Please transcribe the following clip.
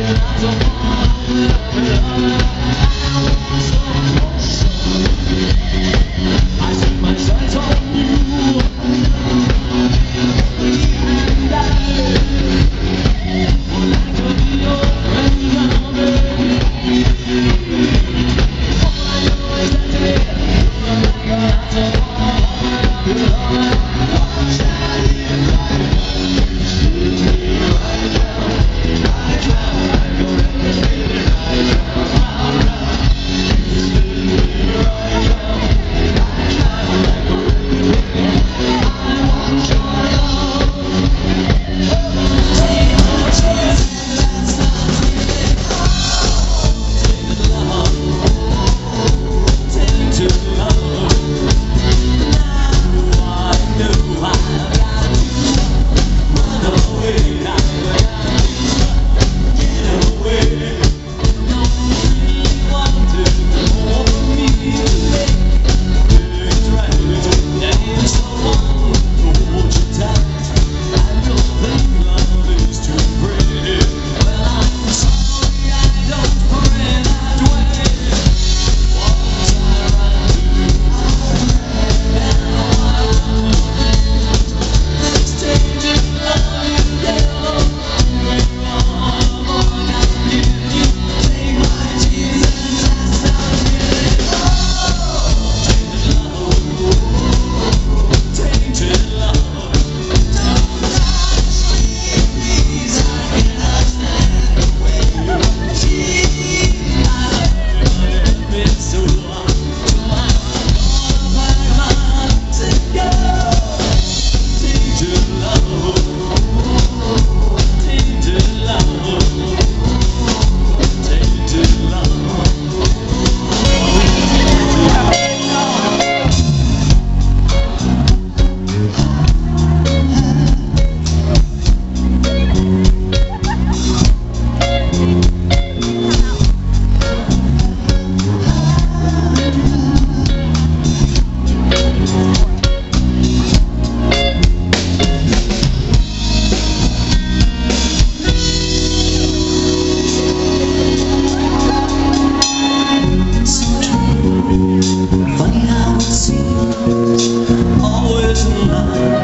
I don't love